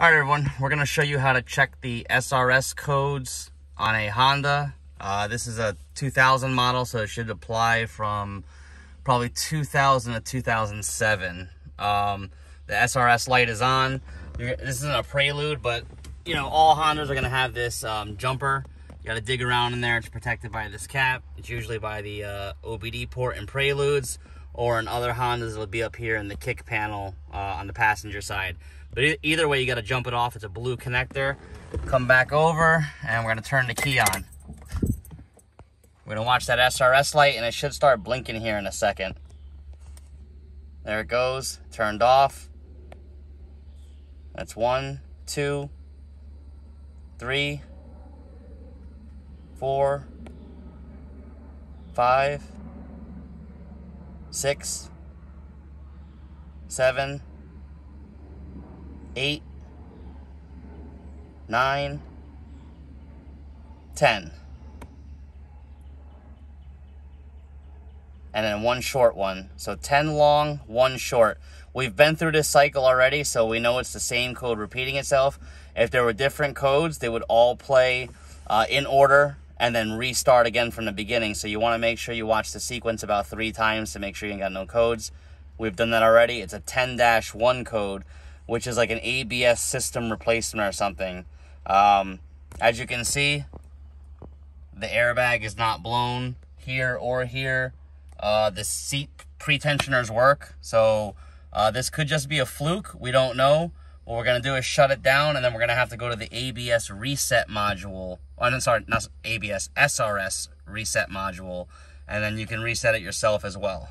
All right, everyone, we're gonna show you how to check the SRS codes on a Honda. Uh, this is a 2000 model, so it should apply from probably 2000 to 2007. Um, the SRS light is on. This isn't a prelude, but you know, all Hondas are gonna have this um, jumper. You gotta dig around in there. It's protected by this cap. It's usually by the uh, OBD port in preludes, or in other Hondas, it'll be up here in the kick panel uh, on the passenger side. But e either way, you got to jump it off. It's a blue connector. Come back over, and we're going to turn the key on. We're going to watch that SRS light, and it should start blinking here in a second. There it goes. Turned off. That's one, two, three, four, five, six, seven, eight, nine, ten. And then one short one. So 10 long, one short. We've been through this cycle already, so we know it's the same code repeating itself. If there were different codes, they would all play uh, in order and then restart again from the beginning. So you want to make sure you watch the sequence about three times to make sure you ain't got no codes. We've done that already. It's a 10-1 code which is like an ABS system replacement or something. Um, as you can see, the airbag is not blown here or here. Uh, the seat pretensioners work, so uh, this could just be a fluke. We don't know. What we're going to do is shut it down, and then we're going to have to go to the ABS reset module. Oh, I'm sorry, not ABS, SRS reset module, and then you can reset it yourself as well.